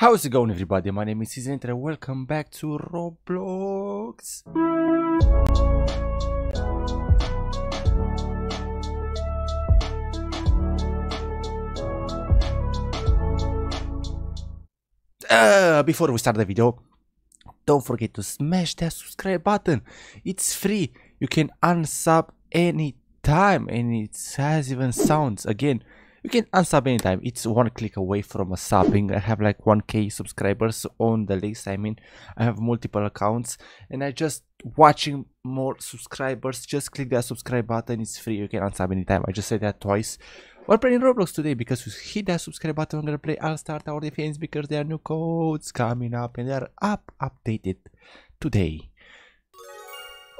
How's it going everybody? My name is and welcome back to Roblox. Uh, before we start the video, don't forget to smash that subscribe button. It's free. You can unsub anytime and it has even sounds. Again, you can unsub anytime. It's one click away from a subbing. I have like 1k subscribers on the list. I mean, I have multiple accounts and I just watching more subscribers. Just click that subscribe button. It's free. You can unsub anytime. I just said that twice. We're playing Roblox today because we hit that subscribe button. I'm gonna play All Star Tower Defense because there are new codes coming up and they're up updated today.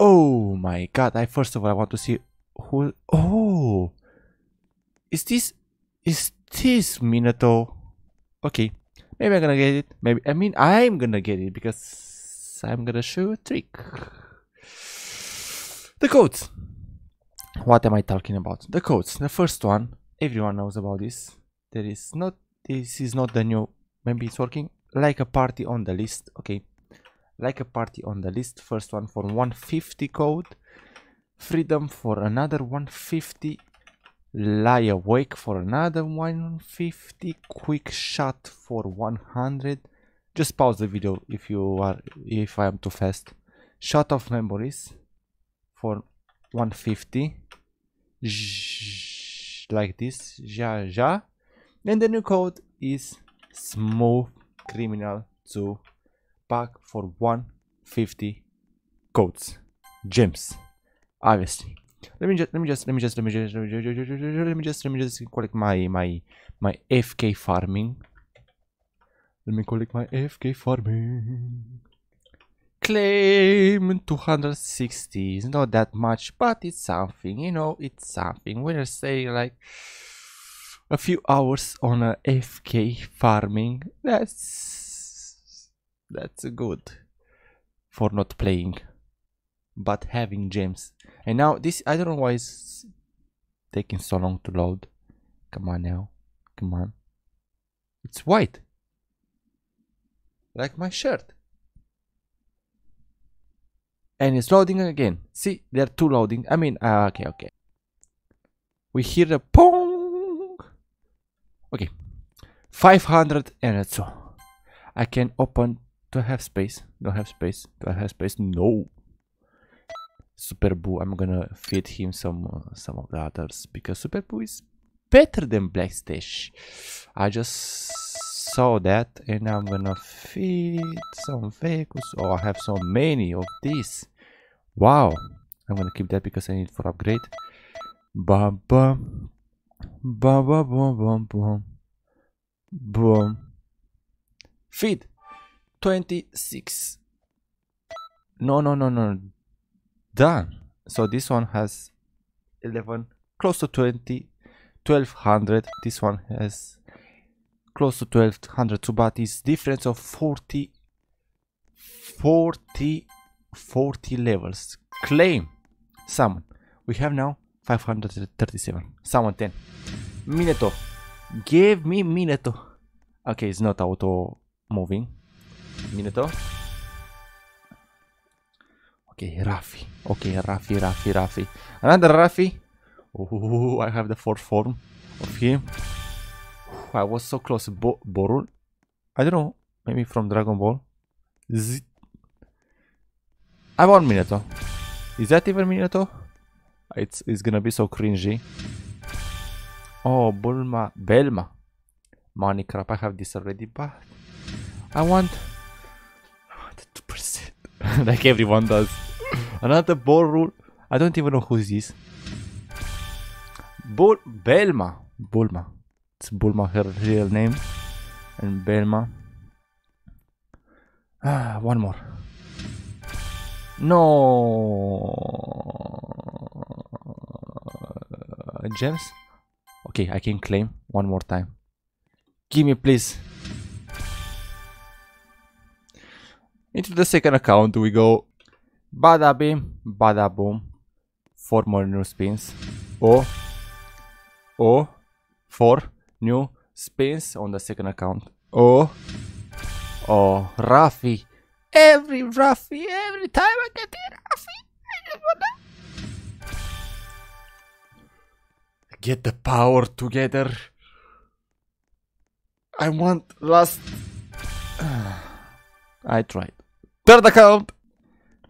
Oh my god! I first of all I want to see who. Oh, is this is this Minato? Okay, maybe I'm gonna get it. Maybe I mean I'm gonna get it because I'm gonna show a trick. The codes. What am I talking about? The codes. The first one everyone knows about this there is not this is not the new maybe it's working like a party on the list okay like a party on the list first one for 150 code freedom for another 150 lie awake for another 150 quick shot for 100 just pause the video if you are if i am too fast. Shot of memories for 150 like this. Ja ja. And the new code is smooth criminal 2 pack for 150 codes. Gems obviously let me just let me just let me just let me just let me just let me just let me just collect my my my AFK farming. Let me collect my AFK farming. Claim 260 is not that much but it's something you know it's something. We're saying like a few hours on a fk farming that's that's good for not playing but having gems and now this i don't know why it's taking so long to load. Come on now. Come on. It's white. Like my shirt. And it's loading again. See they're two loading. I mean uh, okay okay. We hear the pong. Okay. 500 and so i can open. Do i have space? Don't have space? Do i have space? No super boo i'm gonna feed him some uh, some of the others because super boo is better than black stash i just saw that and I'm gonna feed some vehicles. Oh, I have so many of these. Wow. I'm gonna keep that because I need for upgrade. Bum bum. Bum bum bum bum bum. Boom. Feed. 26. No, no, no, no. Done. So this one has 11, close to 20, 1200. This one has close to 1200 so but it's difference of 40 40 40 levels. Claim. Summon we have now 537 summon 10 minato give me minato okay it's not auto moving minato okay rafi okay rafi rafi rafi another rafi oh i have the fourth form of him I was so close. Bo Borul? I don't know. Maybe from Dragon Ball. Z I want Minato. Is that even Minato? It's, it's gonna be so cringy. Oh, Bulma. Belma. Money crap. I have this already, but I want. I want 2%. like everyone does. Another ball rule. I don't even know who is this. Bul Belma. Bulma. It's Bulma her real name. And Belma. Ah, one more. No. Gems? Okay, I can claim one more time. Give me, please. Into the second account we go. Bada bim, bada boom. Four more new spins. Oh. Oh. New spins on the second account. Oh. Oh, Rafi. Every Rafi, every time I get it, Rafi. I just wanna get the power together. I want last. I tried. Third account.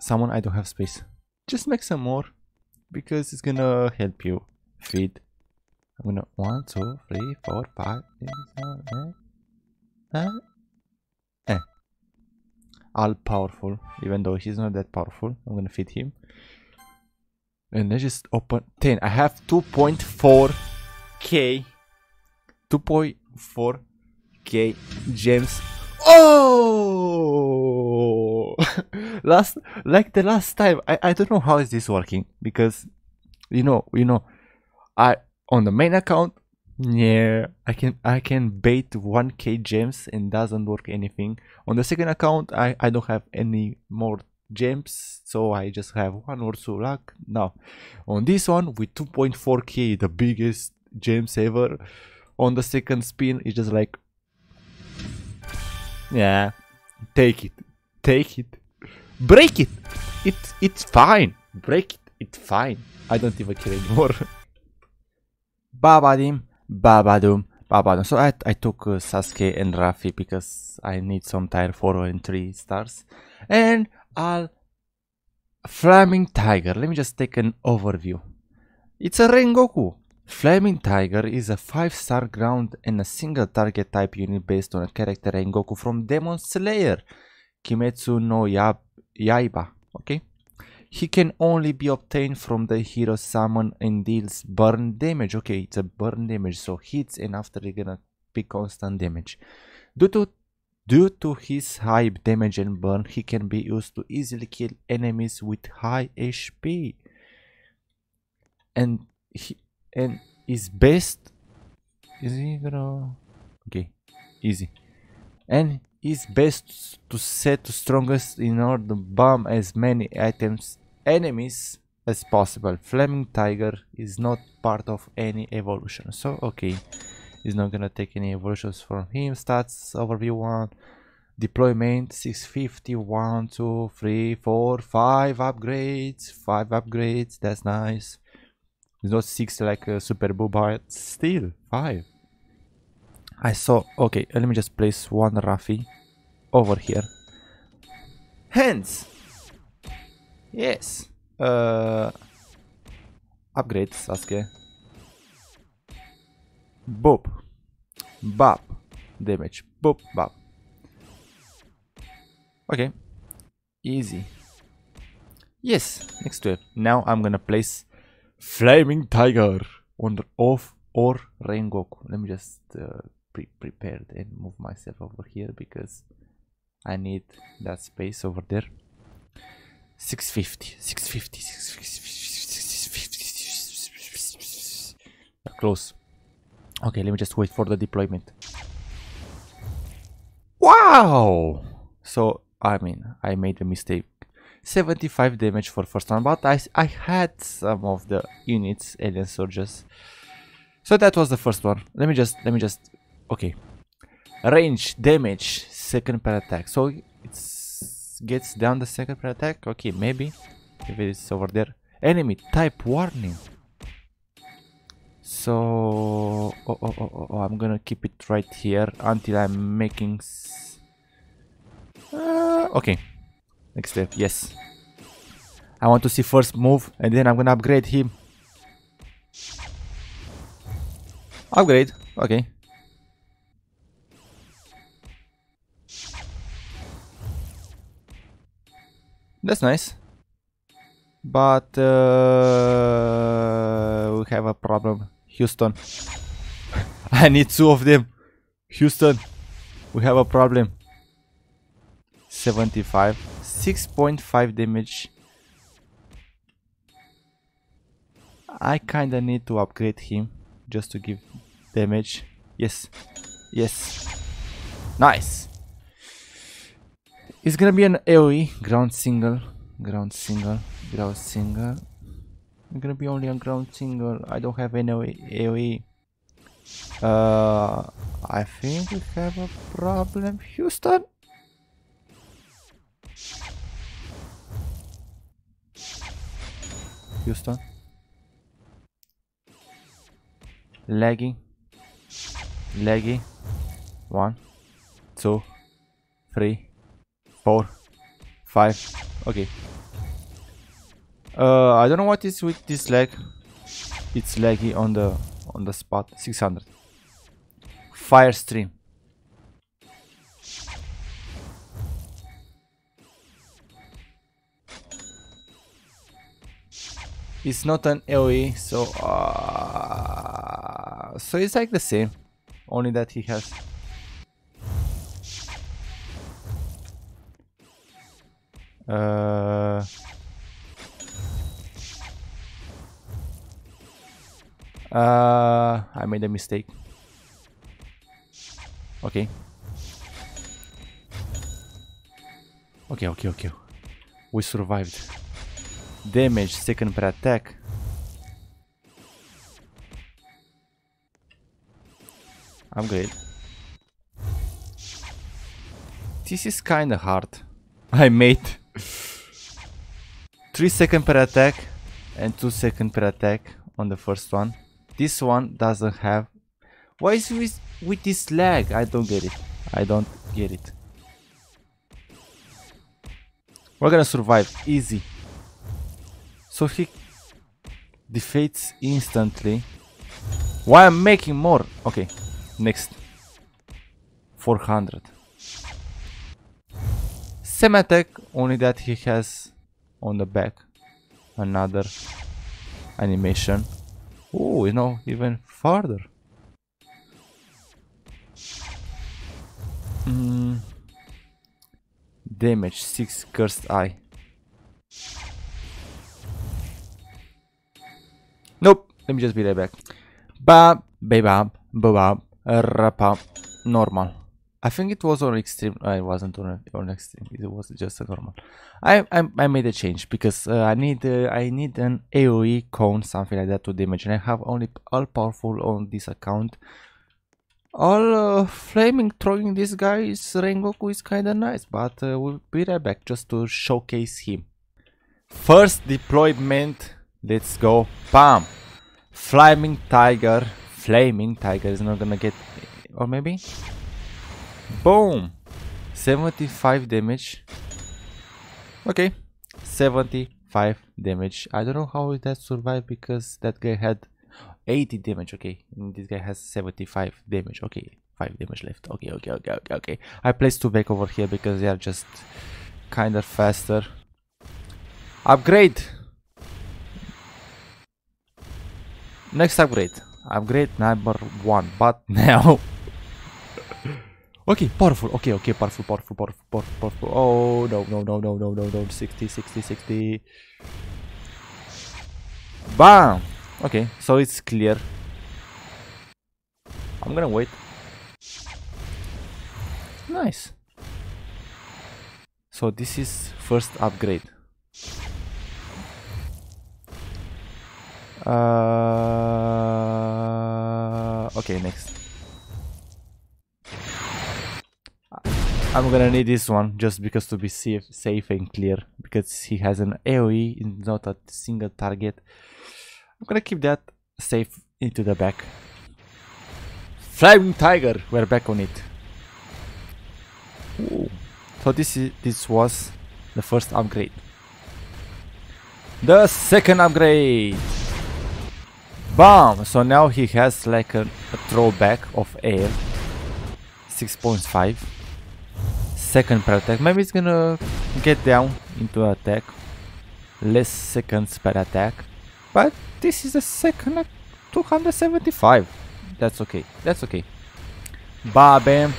Someone I don't have space. Just make some more because it's gonna help you feed. I'm gonna one, two, three, four, five, six, seven, eight. Eh. All powerful, even though he's not that powerful. I'm gonna feed him. And let's just open 10. I have 2.4k. 2.4k gems. Oh! last, like the last time, I, I don't know how is this working because, you know, you know, I on the main account yeah, I can I can bait 1k gems and doesn't work anything. On the second account, I, I don't have any more gems, so I just have one or two luck. Now, on this one with 2.4k, the biggest gems ever, on the second spin, it's just like, yeah, take it, take it, break it. It's it's fine. Break it. It's fine. I don't even care anymore. Babadim. Babadum, Babadum. So I, I took uh, Sasuke and Rafi because I need some tier 4 and 3 stars. And I'll Flaming Tiger. Let me just take an overview. It's a Rengoku. Flaming Tiger is a 5 star ground and a single target type unit based on a character Rengoku from Demon Slayer. Kimetsu no Yab Yaiba. Okay? He can only be obtained from the hero summon and deals burn damage. Okay, it's a burn damage, so hits and after you're gonna be constant damage. Due to Due to his high damage and burn, he can be used to easily kill enemies with high HP. And he and is best is he gonna okay easy and is best to set to strongest in order to bomb as many items enemies as possible. Flaming Tiger is not part of any evolution. So okay, he's not gonna take any evolutions from him. Stats overview one. Deployment 650, 1, 2, 3, 4, 5 upgrades, 5 upgrades, that's nice. It's not 6 like a Super Boo, but still 5. I saw, okay, let me just place one Rafi over here. Hands! Yes. Uh, upgrade Sasuke. Boop. Bop. Damage. Boop. Bop. Okay. Easy. Yes. Next to it. Now I'm gonna place Flaming Tiger on off or Rengoku. Let me just uh, pre prepare and move myself over here because I need that space over there. 650, 650, 650, Close. Okay, let me just wait for the deployment. Wow! So, I mean, I made a mistake. 75 damage for first one, but I, I had some of the units, alien soldiers. So that was the first one. Let me just, let me just, okay. Range, damage, second per attack. So it gets down the second per attack? Okay, maybe. If it is over there. Enemy type warning. So, oh, oh, oh, oh, oh I'm gonna keep it right here until I'm making. Uh, okay, next step. Yes, I want to see first move, and then I'm gonna upgrade him. Upgrade. Okay. That's nice. But uh, we have a problem. Houston. I need two of them. Houston. We have a problem. 75 6.5 damage I kinda need to upgrade him just to give damage yes yes nice it's gonna be an AoE ground single. Ground single. Ground single. I'm gonna be only on ground single. I don't have any AoE uh, I think we have a problem. Houston? Houston. Laggy. Laggy. One, two, three, four, five. Okay. Uh, I don't know what is with this lag. It's laggy on the on the spot. 600. Fire stream. It's not an AoE, so uh, so it's like the same, only that he has. Made a mistake. Okay. Okay, okay, okay. We survived damage second per attack. I'm great. This is kinda hard. I made 3 second per attack and 2 second per attack on the first one. This one doesn't have... Why is with, with this lag? I don't get it. I don't get it. We're gonna survive. Easy. So he defeats instantly. Why I'm making more? Okay, next. 400. Same attack, only that he has on the back another animation. Oh, you know, even farther. Mm. Damage 6 cursed eye. Nope. Let me just be right back. Bab, bebab, bobab, rapap, normal. I think it was on extreme. It wasn't on, on extreme. It was just a normal. I I, I made a change because uh, I need uh, I need an AOE cone something like that to damage, and I have only all powerful on this account. All uh, flaming throwing this guy is Rengoku is kinda nice, but uh, we'll be right back just to showcase him. First deployment Let's go. Bam! Flaming Tiger. Flaming Tiger is not gonna get... Or maybe? Boom! 75 damage. Okay. 75 damage. I don't know how that survived because that guy had 80 damage. Okay. And this guy has 75 damage. Okay. 5 damage left. Okay, okay, okay, okay, okay. I placed two back over here because they are just kind of faster. Upgrade! Next upgrade. Upgrade number one. But now... okay, powerful. Okay, okay, powerful, powerful, powerful, powerful, powerful. Oh, no, no, no, no, no, no, no. 60, 60, 60. Bam! Okay, so it's clear. I'm gonna wait. Nice. So this is first upgrade. Uh, okay, next. I'm gonna need this one just because to be safe, safe and clear because he has an AoE, not a single target. I'm gonna keep that safe into the back. Flying Tiger, we're back on it. Ooh. So this is this was the first upgrade. The second upgrade. Bam! So now he has like a, a throwback of air. 6.5. Second per attack. Maybe it's gonna get down into attack. Less seconds per attack. But this is a second at 275. That's okay. That's okay. Ba bam.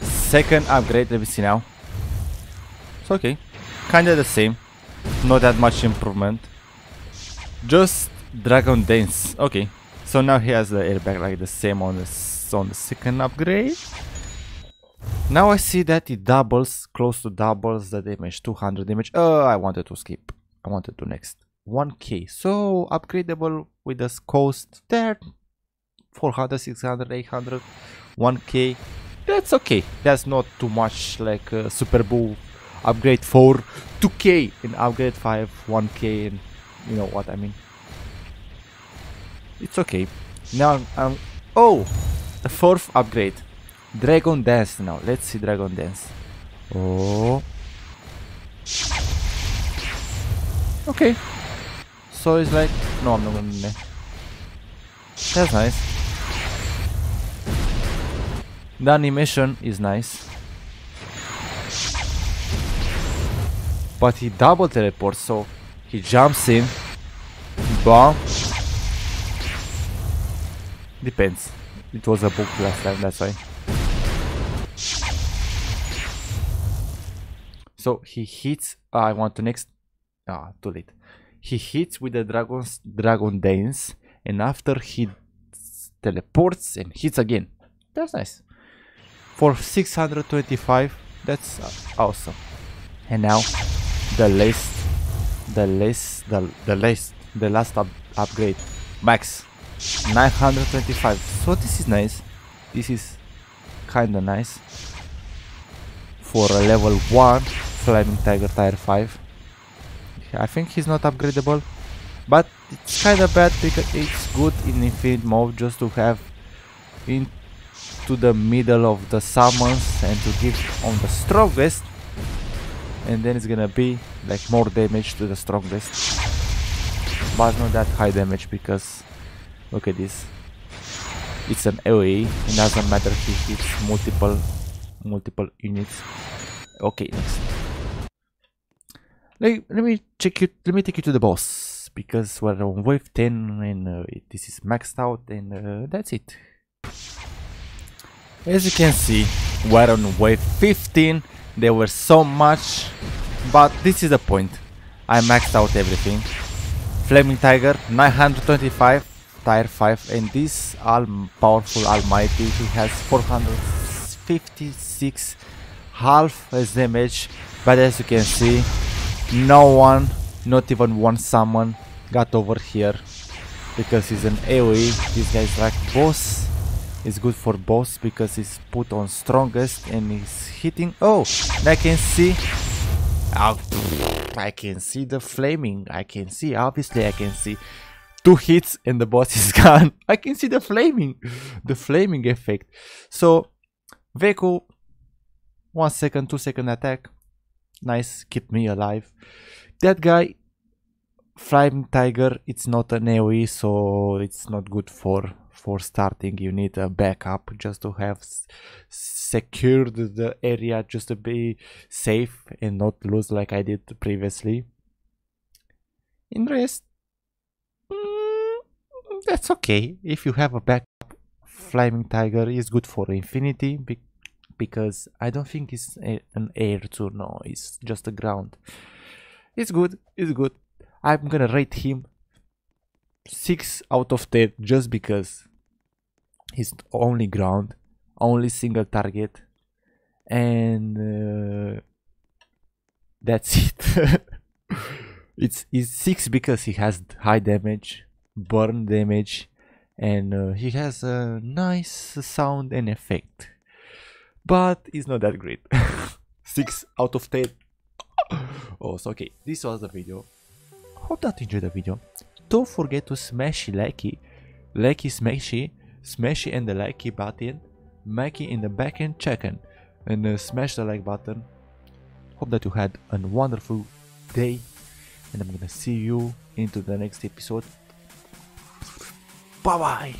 Second upgrade. Let me see now. It's okay. Kinda the same. Not that much improvement. Just Dragon Dance. Okay. So now he has the airbag like the same on the, on the second upgrade. Now I see that it doubles, close to doubles the damage, 200 damage. Oh, I wanted to skip. I wanted to next. 1k. So upgradable with the coast there. 400, 600, 800, 1k. That's okay. That's not too much like uh, Super Boo upgrade 4, 2k and upgrade 5, 1k and you know what I mean. It's okay. Now I'm... Oh! The fourth upgrade. Dragon Dance now. Let's see Dragon Dance. Oh. Okay. So it's like... No, I'm not gonna... That's nice. The animation is nice. But he double teleports, so he jumps in. Bomb. Depends. It was a book last time, that's why. So he hits. Uh, I want to next. Ah, too late. He hits with the dragon's dragon dance, and after he teleports and hits again. That's nice. For 625, that's awesome. And now the last, the last, the the last, the last up upgrade, max 925. So this is nice. This is kinda nice for a level 1 Flaming Tiger Tier 5. I think he's not upgradable, but it's kinda bad because it's good in Infinite mode just to have into the middle of the summons and to give on the strongest and then it's gonna be like more damage to the strongest but not that high damage because Look at this. It's an AoE. It doesn't matter if it hits multiple multiple units. Okay, next. Let, let me check you. Let me take you to the boss because we're on wave 10 and uh, this is maxed out and uh, that's it. As you can see, we're on wave 15. There were so much, but this is the point. I maxed out everything. Flaming Tiger 925 tier 5 and this all powerful almighty he has 456 half as damage but as you can see no one not even one summon got over here because he's an AoE this guy's like boss is good for boss because he's put on strongest and he's hitting oh I can see oh, I can see the flaming I can see obviously I can see two hits and the boss is gone. I can see the flaming, the flaming effect. So Veku, one second, two second attack. Nice, keep me alive. That guy, Flying Tiger, it's not an AoE, so it's not good for for starting. You need a backup just to have secured the area, just to be safe and not lose like I did previously. In rest, mm, that's okay. If you have a backup, Flaming Tiger is good for Infinity because I don't think it's a, an air tool. No, it's just a ground. It's good. It's good. I'm gonna rate him six out of ten just because he's only ground, only single target, and uh, that's it. it's, it's six because he has high damage burn damage and uh, he has a nice sound and effect but it's not that great. 6 out of 10 oh so okay. This was the video. Hope that you enjoyed the video. Don't forget to smash likey. Likey smashy smashy and the likey button. Makey in the back end checking and uh, smash the like button. Hope that you had a wonderful day. And i'm gonna see you into the next episode. Bye bye.